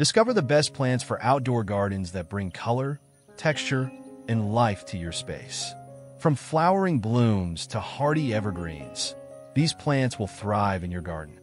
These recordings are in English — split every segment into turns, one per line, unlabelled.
Discover the best plants for outdoor gardens that bring color, texture, and life to your space. From flowering blooms to hardy evergreens, these plants will thrive in your garden.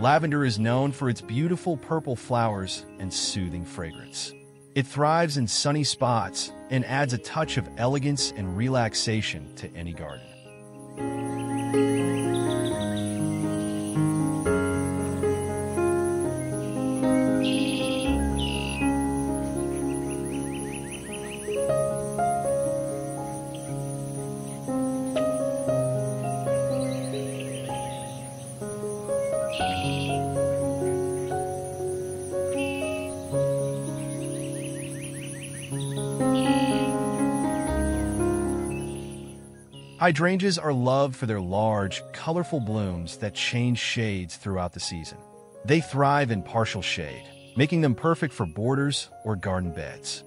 Lavender is known for its beautiful purple flowers and soothing fragrance. It thrives in sunny spots and adds a touch of elegance and relaxation to any garden. Hydrangeas are loved for their large, colorful blooms that change shades throughout the season. They thrive in partial shade, making them perfect for borders or garden beds.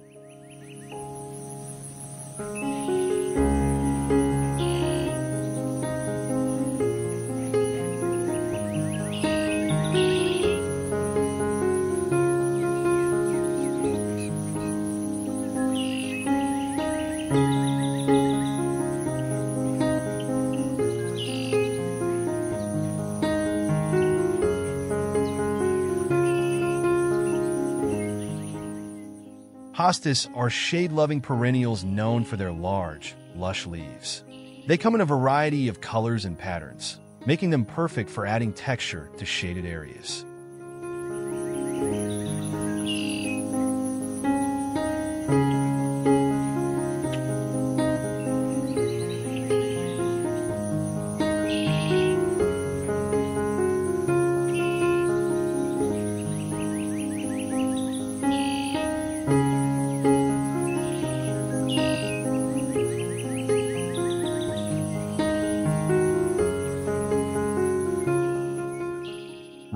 Hostas are shade-loving perennials known for their large, lush leaves. They come in a variety of colors and patterns, making them perfect for adding texture to shaded areas.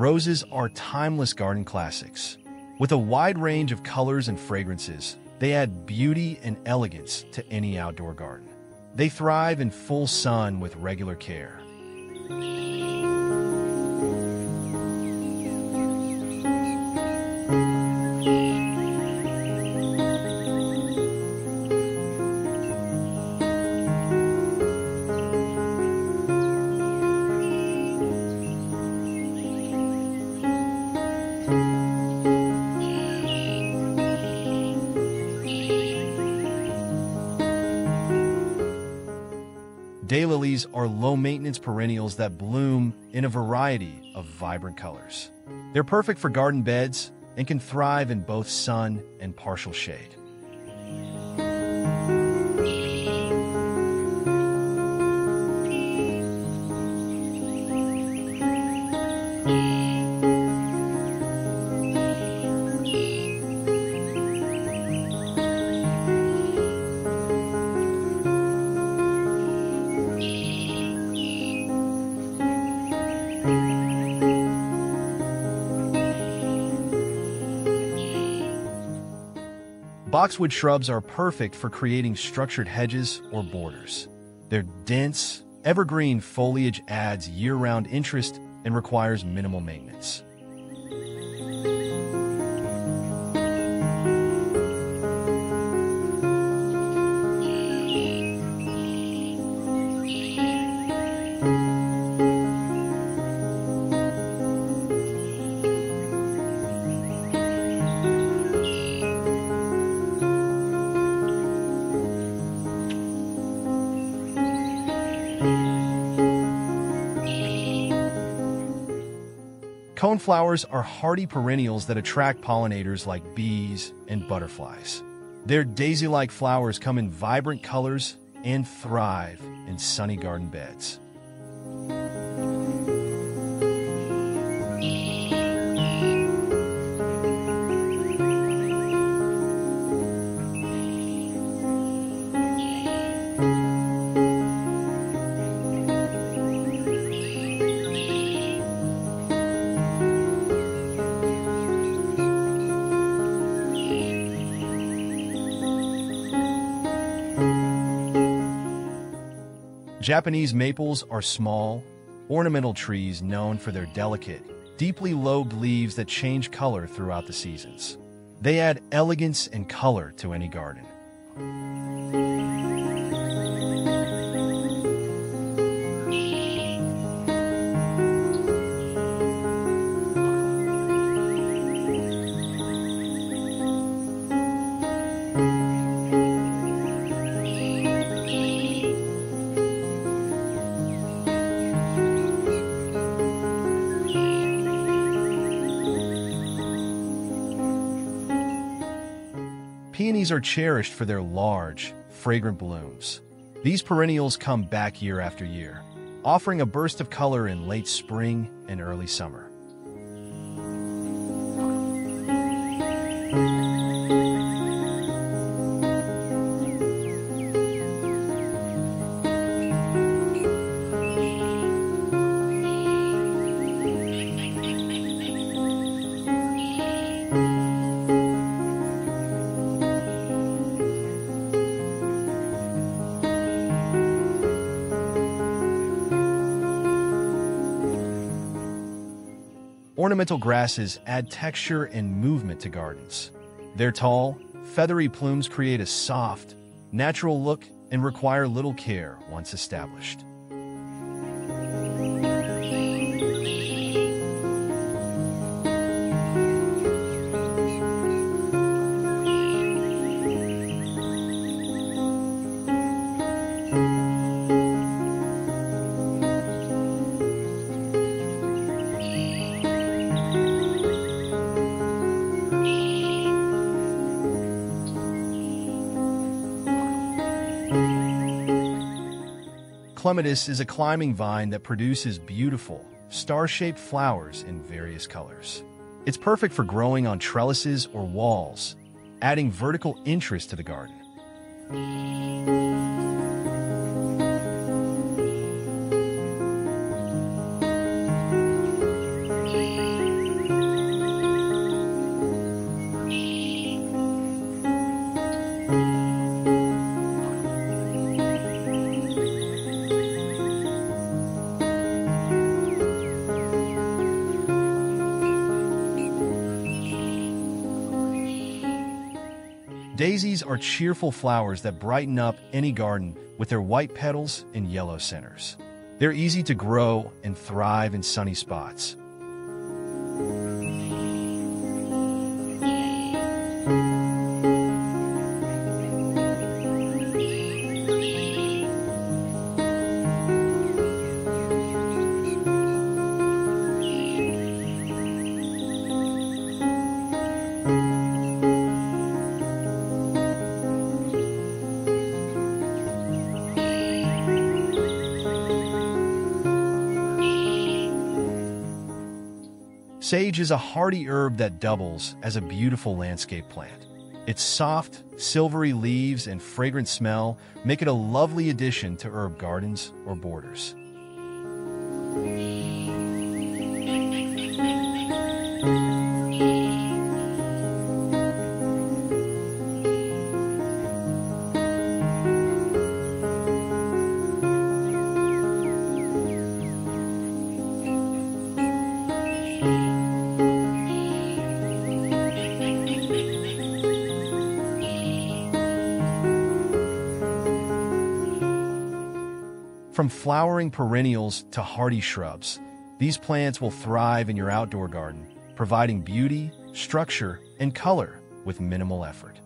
Roses are timeless garden classics. With a wide range of colors and fragrances, they add beauty and elegance to any outdoor garden. They thrive in full sun with regular care. Daylilies are low-maintenance perennials that bloom in a variety of vibrant colors. They're perfect for garden beds and can thrive in both sun and partial shade. Boxwood shrubs are perfect for creating structured hedges or borders. Their dense, evergreen foliage adds year-round interest and requires minimal maintenance. Coneflowers are hardy perennials that attract pollinators like bees and butterflies. Their daisy-like flowers come in vibrant colors and thrive in sunny garden beds. Japanese maples are small, ornamental trees known for their delicate, deeply lobed leaves that change color throughout the seasons. They add elegance and color to any garden. Peonies are cherished for their large, fragrant blooms. These perennials come back year after year, offering a burst of color in late spring and early summer. Ornamental grasses add texture and movement to gardens. Their tall, feathery plumes create a soft, natural look and require little care once established. Clematis is a climbing vine that produces beautiful, star-shaped flowers in various colors. It's perfect for growing on trellises or walls, adding vertical interest to the garden. Daisies are cheerful flowers that brighten up any garden with their white petals and yellow centers. They're easy to grow and thrive in sunny spots. Sage is a hardy herb that doubles as a beautiful landscape plant. Its soft, silvery leaves and fragrant smell make it a lovely addition to herb gardens or borders. From flowering perennials to hardy shrubs, these plants will thrive in your outdoor garden, providing beauty, structure, and color with minimal effort.